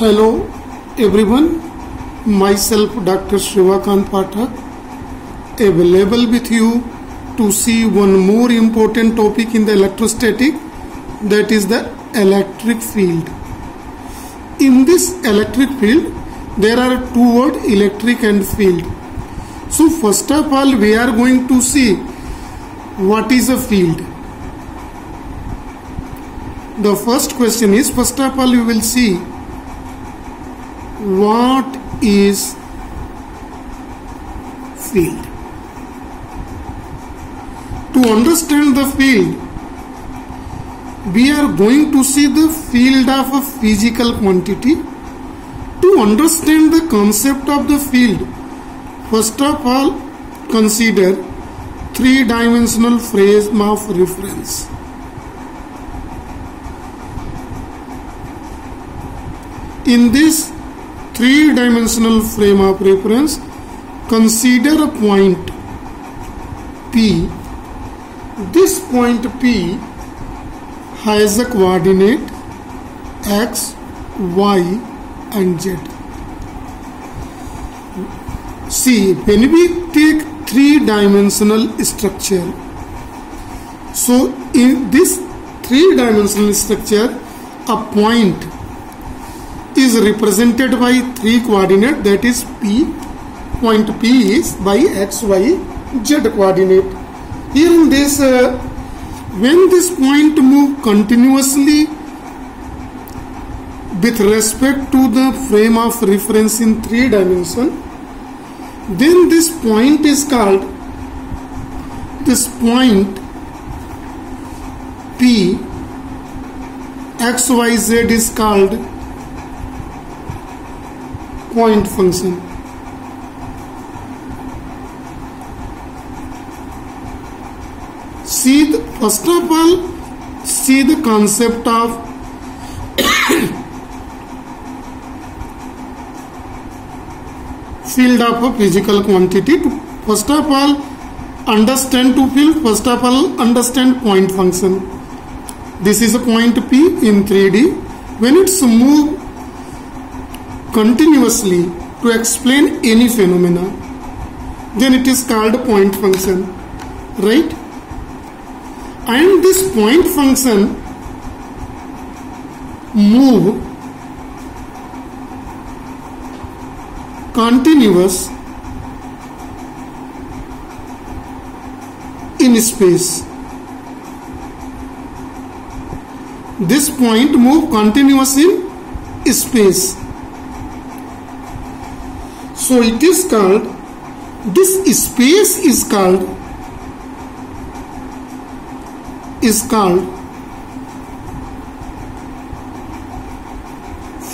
Hello everyone, myself Dr. Shivakant Pathak, available with you to see one more important topic in the electrostatic that is the electric field. In this electric field, there are two words electric and field. So first of all, we are going to see what is a field. The first question is, first of all, we will see what is field to understand the field we are going to see the field of a physical quantity to understand the concept of the field first of all consider three dimensional frame of reference in this three-dimensional frame of reference consider a point P this point P has a coordinate x y and z see when we take three-dimensional structure so in this three-dimensional structure a point is represented by three coordinate that is P. Point P is by x, y, z coordinate. Here in this, uh, when this point move continuously with respect to the frame of reference in three dimension, then this point is called this point P XYZ is called point function see the first of all see the concept of field of a physical quantity to first of all understand to field first of all understand point function this is a point p in 3d when it's moved continuously to explain any phenomena then it is called a point function right and this point function move continuous in space this point move continuous in space so it is called, this space is called, is called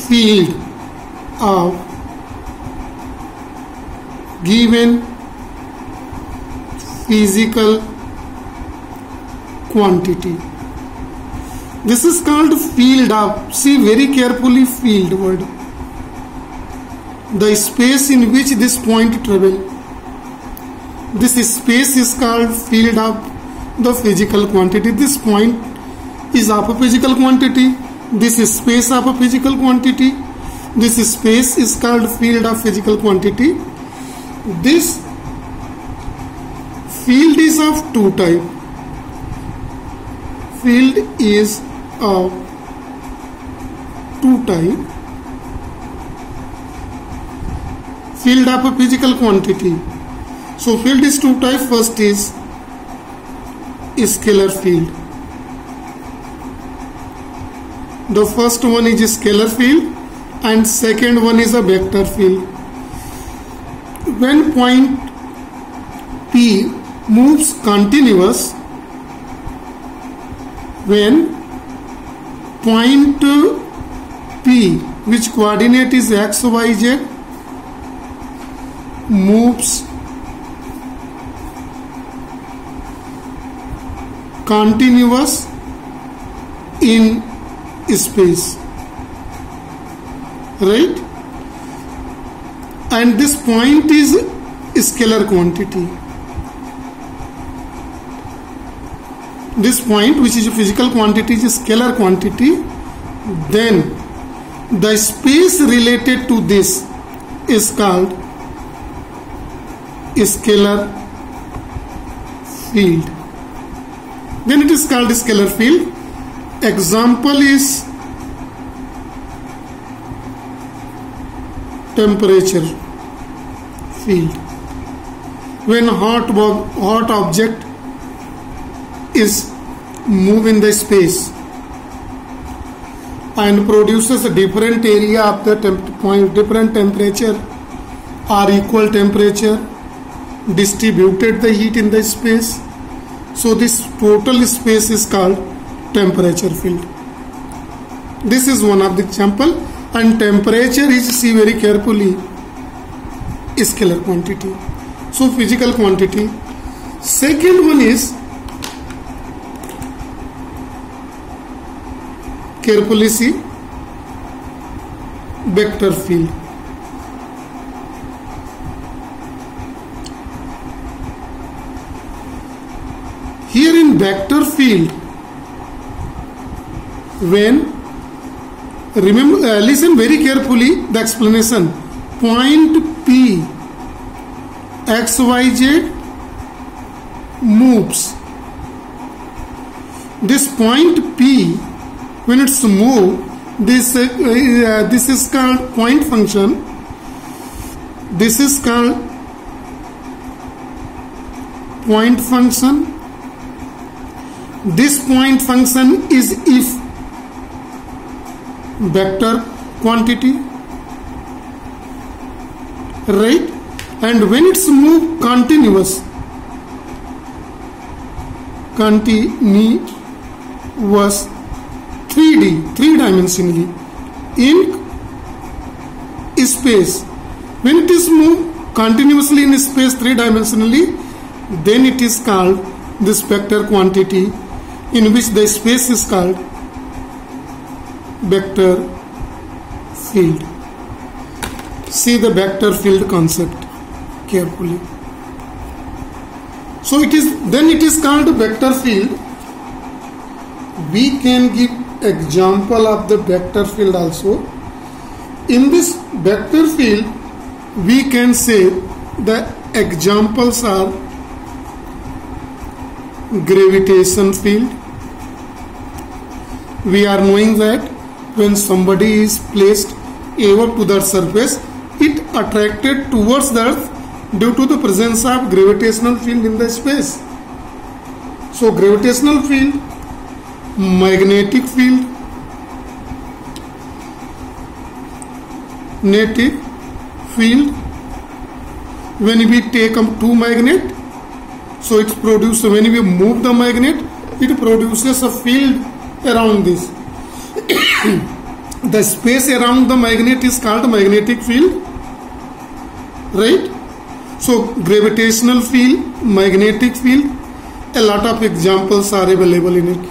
field of given physical quantity. This is called field of, see very carefully field word the space in which this point travel this space is called field of the physical quantity this point is of a physical quantity this is space of a physical quantity this space is called field of physical quantity this field is of two type field is of two type field up a physical quantity. So field is two type. First is scalar field. The first one is scalar field and second one is a vector field. When point P moves continuous, when point P which coordinate is x, y, z moves continuous in space right and this point is scalar quantity this point which is a physical quantity is a scalar quantity then the space related to this is called scalar field then it is called scalar field example is temperature field when hot hot object is move in the space and produces a different area of the temp different temperature or equal temperature distributed the heat in the space so this total space is called temperature field this is one of the example and temperature is see very carefully scalar quantity so physical quantity second one is carefully see vector field here in vector field when remember uh, listen very carefully the explanation point p xyz moves this point p when it's move, this uh, uh, this is called point function this is called point function this point function is if vector quantity right and when it's move continuous continuous 3D three dimensionally in space when it is moved continuously in space three dimensionally then it is called this vector quantity in which the space is called vector field. See the vector field concept carefully. So it is then it is called vector field. We can give example of the vector field also. In this vector field, we can say the examples are gravitation field we are knowing that when somebody is placed ever to the surface it attracted towards the earth due to the presence of gravitational field in the space so gravitational field magnetic field native field when we take up two magnet so it produces when we move the magnet it produces a field around this. the space around the magnet is called magnetic field, right? So gravitational field, magnetic field, a lot of examples are available in it.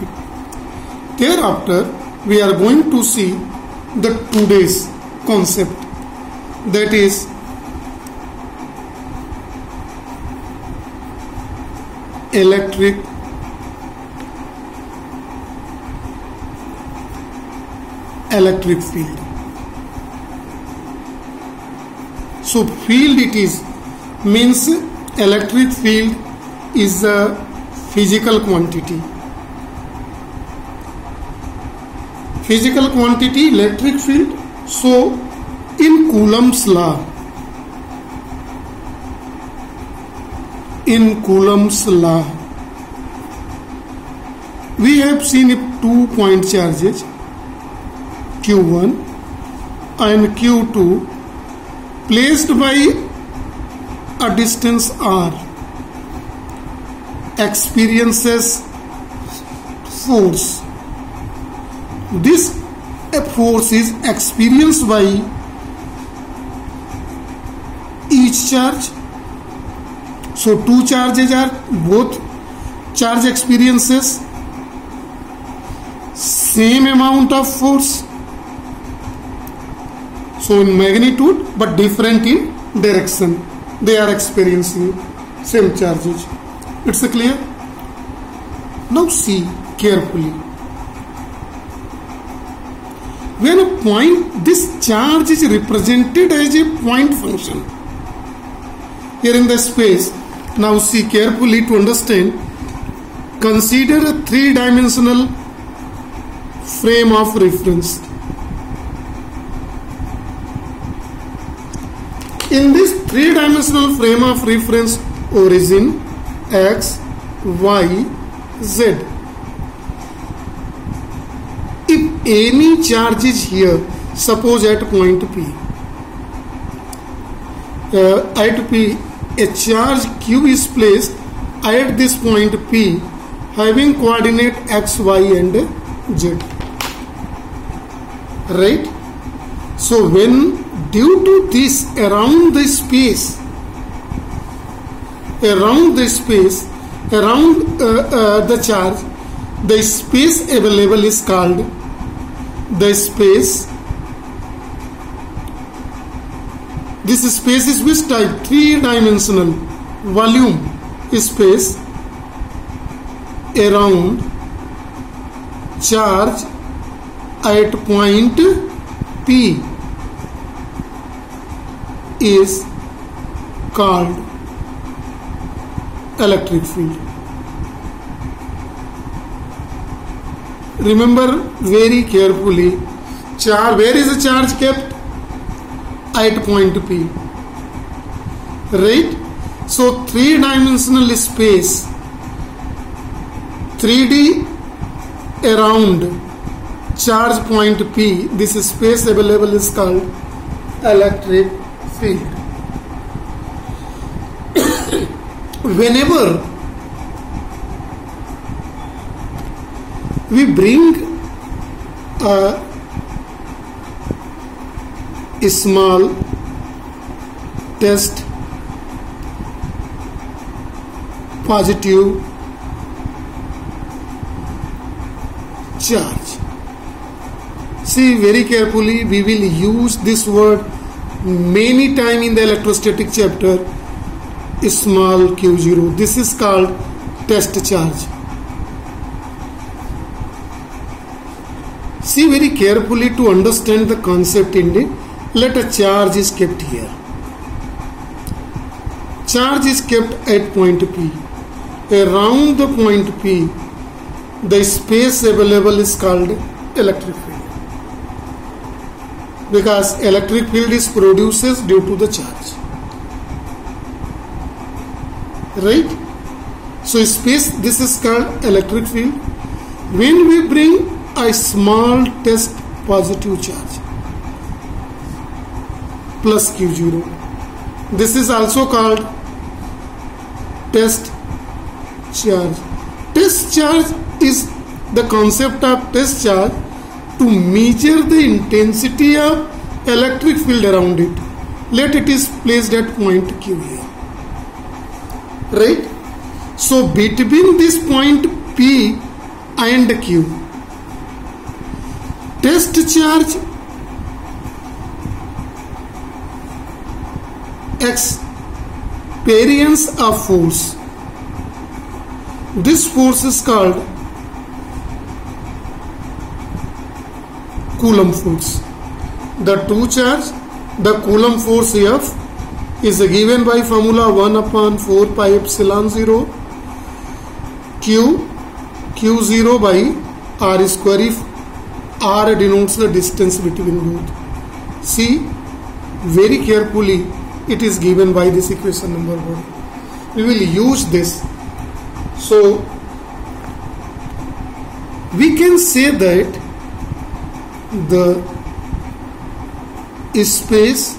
Thereafter, we are going to see the today's concept that is electric electric field. So field it is means electric field is a physical quantity. Physical quantity electric field. So in Coulomb's law, in Coulomb's law, we have seen two point charges Q1 and Q2 placed by a distance r experiences force. This force is experienced by each charge. So two charges are both charge experiences same amount of force So in magnitude but different in direction. They are experiencing same charges. It's clear? Now see carefully. When a point, this charge is represented as a point function. Here in the space, now see carefully to understand. Consider a three-dimensional frame of reference. in this three-dimensional frame of reference origin x, y, z. If any charge is here, suppose at point P, uh, at P a charge Q is placed at this point P having coordinate x, y and z. Right? So when due to this around the space around the space around uh, uh, the charge the space available is called the space this space is which type three dimensional volume space around charge at point P is called electric field. Remember very carefully charge where is the charge kept at point P right so three dimensional space 3D around charge point P this space available is called electric See, whenever we bring a small test positive charge see very carefully we will use this word many time in the electrostatic chapter small q0 this is called test charge see very carefully to understand the concept in it let a charge is kept here charge is kept at point p around the point p the space available is called electric because electric field is produces due to the charge right so space this is called electric field when we bring a small test positive charge plus q0 this is also called test charge test charge is the concept of test charge to measure the intensity of electric field around it. Let it is placed at point Q here. Right? So between this point P and Q, test charge experience a force. This force is called Coulomb force. The two charge, the Coulomb force F is given by formula 1 upon 4 pi epsilon 0 Q Q0 by R square if R denotes the distance between both. See very carefully it is given by this equation number 1. We will use this. So we can say that the space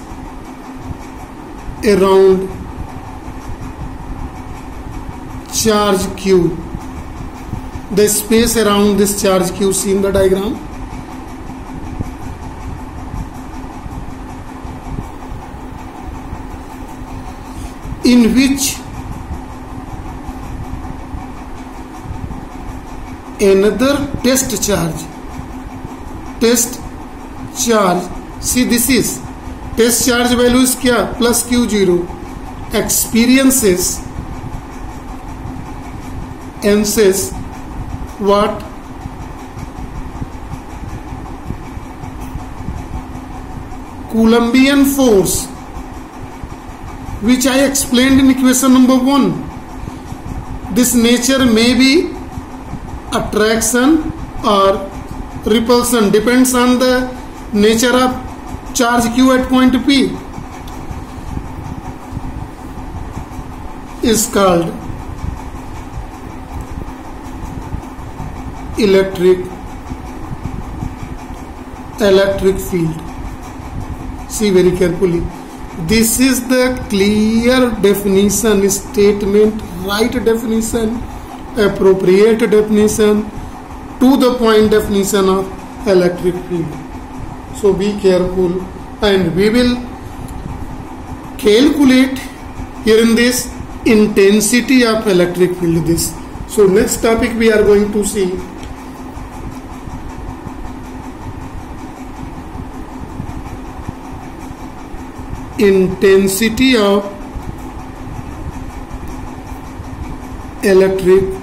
around charge q the space around this charge q see in the diagram in which another test charge test charge see this is test charge value is क्या plus Q zero experiences एंसेस what Coulombian force which I explain in equation number one this nature may be attraction और repulsion depends on the nature of charge q at point p is called electric electric field see very carefully this is the clear definition statement right definition appropriate definition to the point definition of electric field. So be careful and we will calculate here in this intensity of electric field this. So next topic we are going to see intensity of electric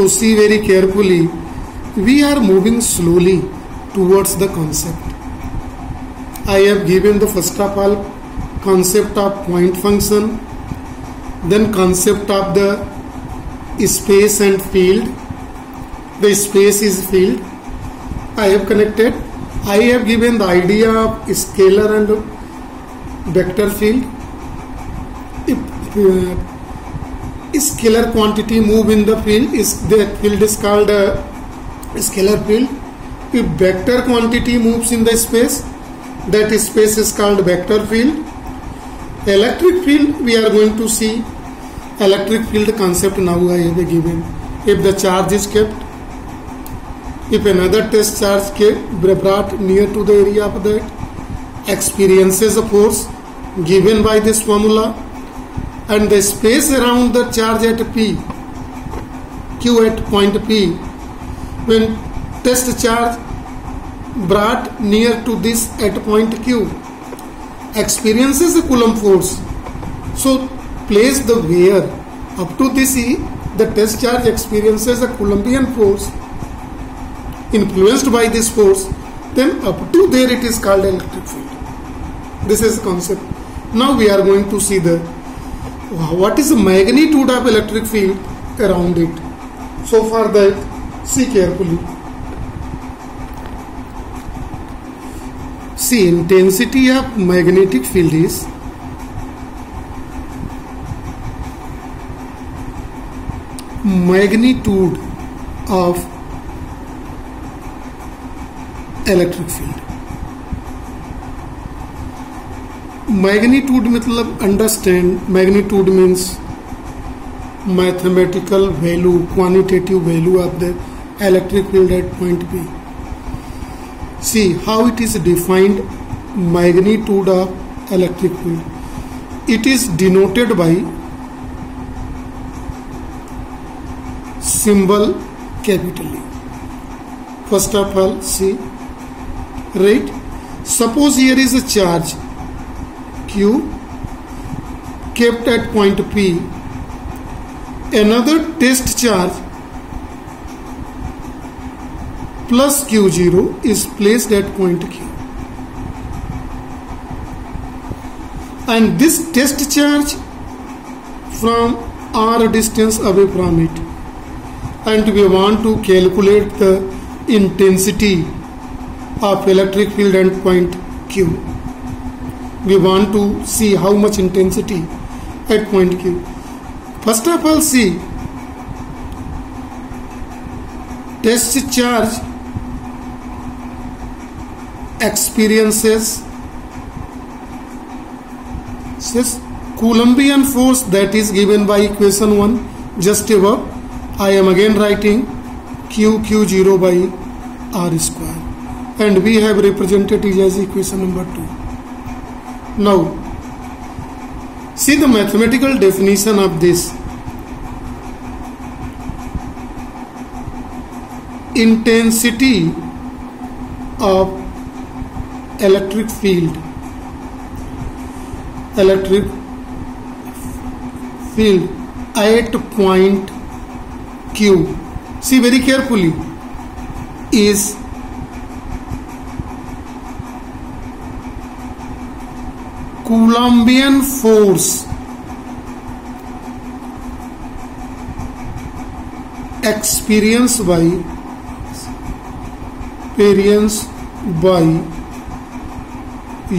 So see very carefully, we are moving slowly towards the concept. I have given the first of all concept of point function, then concept of the space and field. The space is field. I have connected. I have given the idea of scalar and vector field. If, uh, scalar quantity move in the field is that field is called uh, scalar field if vector quantity moves in the space that space is called vector field electric field we are going to see electric field concept now i have given if the charge is kept if another test charge brought near to the area of that experiences a force given by this formula and the space around the charge at P, Q at point P, when test charge brought near to this at point Q, experiences a Coulomb force. So place the wear up to this E, the test charge experiences a Coulombian force influenced by this force, then up to there it is called electric field. This is concept. Now we are going to see the what is the magnitude of electric field around it. So for that, see carefully. See intensity of magnetic field is magnitude of electric field magnitude मतलब understand magnitude means mathematical value quantitative value of the electric field at point B. See how it is defined magnitude of electric field. It is denoted by symbol capital E. First of all, see, right? Suppose here is a charge Q kept at point P. Another test charge plus Q0 is placed at point Q. And this test charge from R distance away from it. And we want to calculate the intensity of electric field at point Q we want to see how much intensity at point Q. First of all see test charge experiences says Coulombian force that is given by equation 1 just above I am again writing QQ0 by R square and we have represented it as equation number 2. Now, see the mathematical definition of this. Intensity of electric field electric field at point q see very carefully is Colombian force experienced by experience by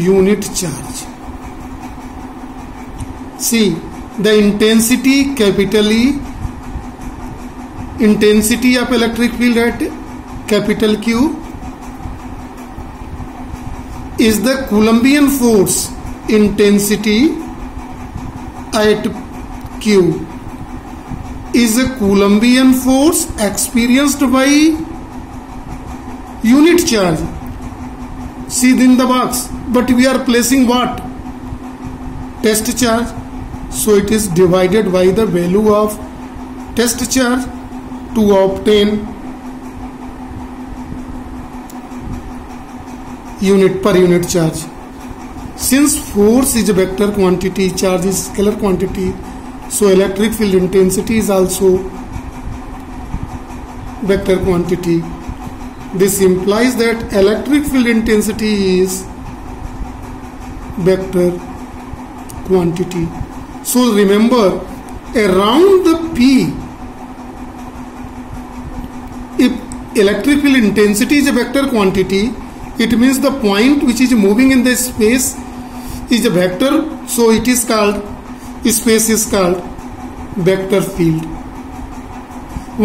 unit charge see the intensity capital E intensity of electric field at capital Q is the Colombian force intensity at Q is a Coulombian force experienced by unit charge. See in the box, but we are placing what? Test charge. So it is divided by the value of test charge to obtain unit per unit charge. Since force is a vector quantity, charge is scalar quantity, so electric field intensity is also vector quantity. This implies that electric field intensity is vector quantity. So remember, around the P, if electric field intensity is a vector quantity, it means the point which is moving in the space is a vector so it is called space is called vector field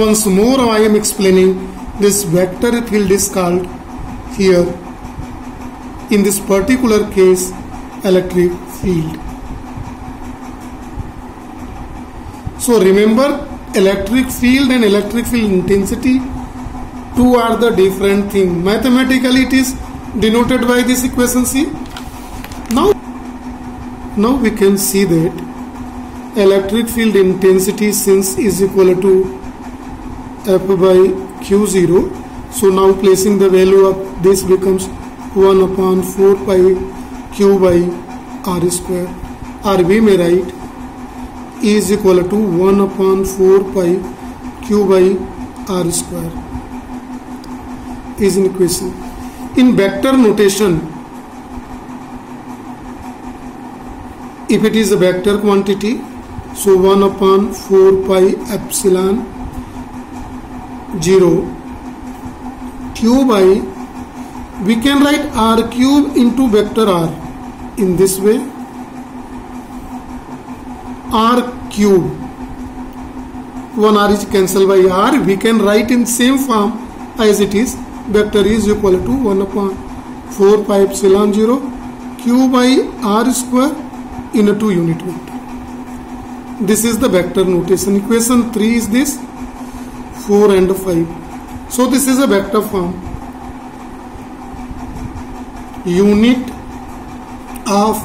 once more I am explaining this vector field is called here in this particular case electric field so remember electric field and electric field intensity two are the different thing mathematically it is denoted by this equation see now we can see that electric field intensity since is equal to f by q0 so now placing the value of this becomes 1 upon 4 pi q by r square or we may write e is equal to 1 upon 4 pi q by r square is an equation in vector notation if it is a vector quantity so 1 upon 4 pi epsilon 0 q by we can write r cube into vector r in this way r cube 1 r is cancelled by r we can write in same form as it is vector is equal to 1 upon 4 pi epsilon 0 q by r square in a two unit vector this is the vector notation equation 3 is this 4 and 5 so this is a vector form unit of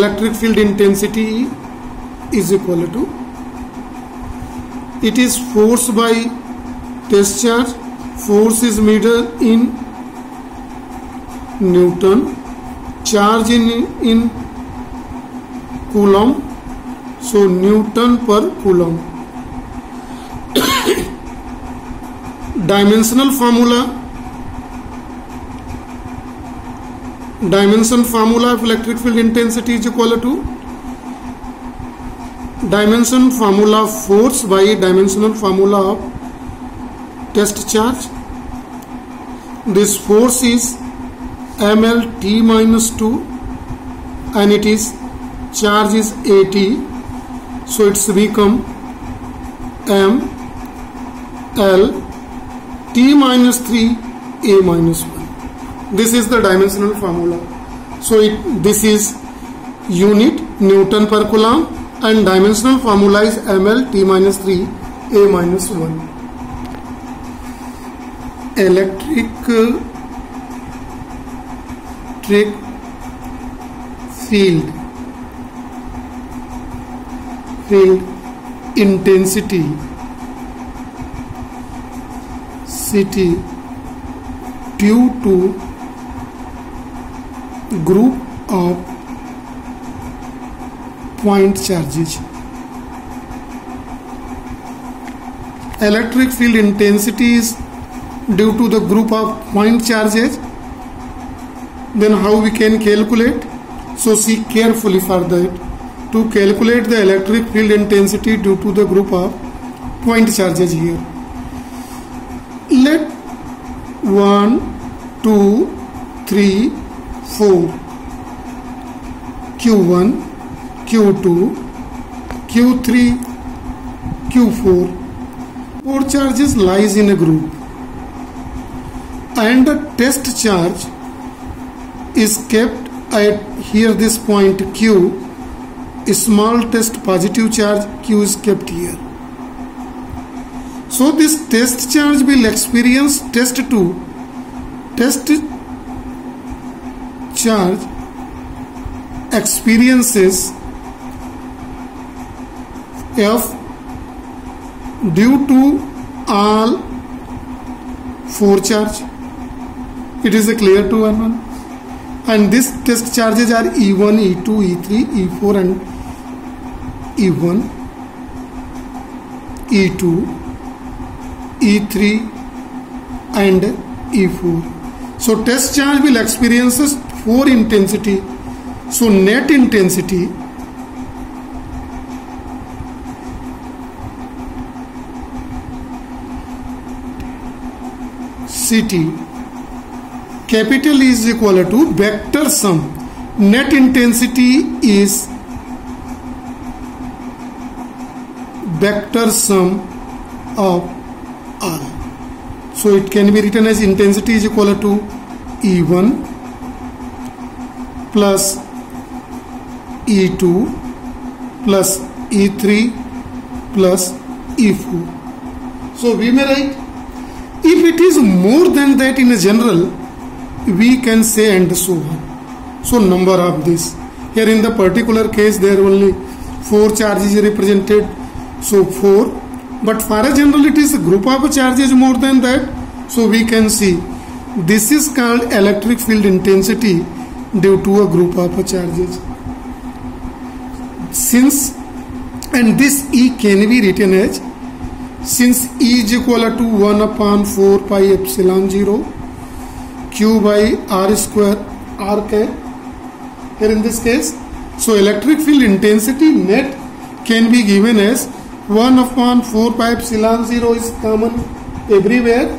electric field intensity is equal to it is force by test charge force is measured in newton charge in in coulomb, so Newton per coulomb. Dimensional formula. Dimension formula of electric field intensity is equal to dimension formula of force by dimensional formula of test charge. This force is ml T minus 2 and it is charge is 80 so it's become m l t minus 3 a minus 1 this is the dimensional formula so it this is unit newton per coulomb and dimensional formula is ml t minus 3 a minus 1 electric uh, trick field spell intensity city due to group of point charges electric field intensity is due to the group of point charges then how we can calculate so see carefully for that to calculate the electric field intensity due to the group of point charges here. Let 1, 2, 3, 4, Q1, Q2, Q3, Q4, 4 charges lies in a group and the test charge is kept at here this point Q small test positive charge q is kept here so this test charge will experience test 2 test charge experiences f due to all four charge it is a clear to one one and this test charges are e1 e2 e3 e4 and E1, E2, E3 and E4. So test charge will experiences 4 intensity. So net intensity CT capital is equal to vector sum net intensity is vector sum of r. So it can be written as intensity is equal to E1 plus E2 plus E3 plus E4. So we may write if it is more than that in a general we can say and so on. So number of this here in the particular case there are only four charges represented So four But for a general it is a group of charges more than that. So we can see this is called electric field intensity due to a group of charges. Since and this E can be written as since E is equal to 1 upon 4 pi epsilon 0 Q by R square R k here in this case so electric field intensity net can be given as one upon four pi epsilon zero is common everywhere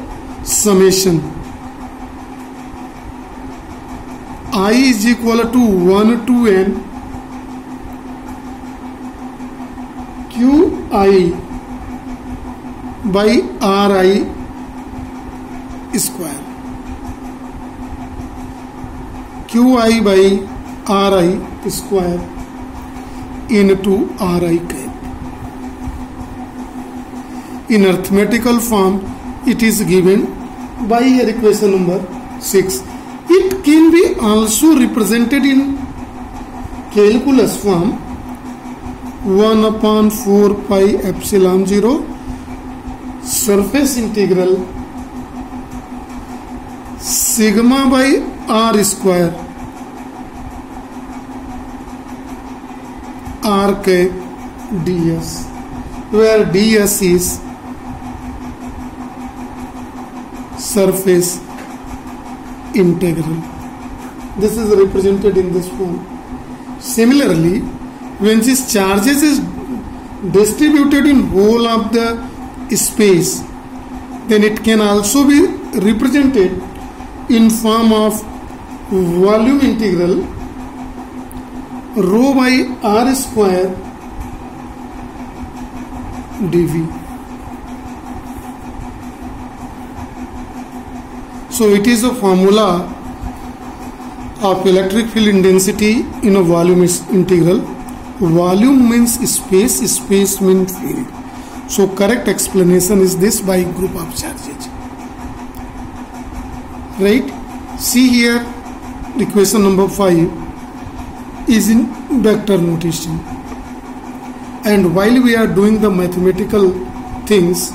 summation i is equal to one to n q i by r i square q i by r i square into r i कर In arithmetical form, it is given by here equation number 6. It can be also represented in calculus form 1 upon 4 pi epsilon 0 surface integral sigma by r square r k ds where ds is surface integral this is represented in this form similarly when this charges is distributed in whole of the space then it can also be represented in form of volume integral rho by r square dv So it is a formula of electric field intensity in a volume integral. Volume means space, space means field. So correct explanation is this by group of charges. Right? See here equation number 5 is in vector notation. And while we are doing the mathematical things,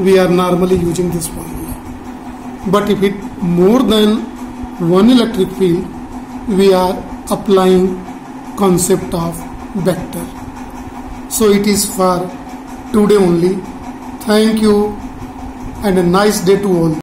we are normally using this formula but if it more than one electric field we are applying concept of vector so it is for today only thank you and a nice day to all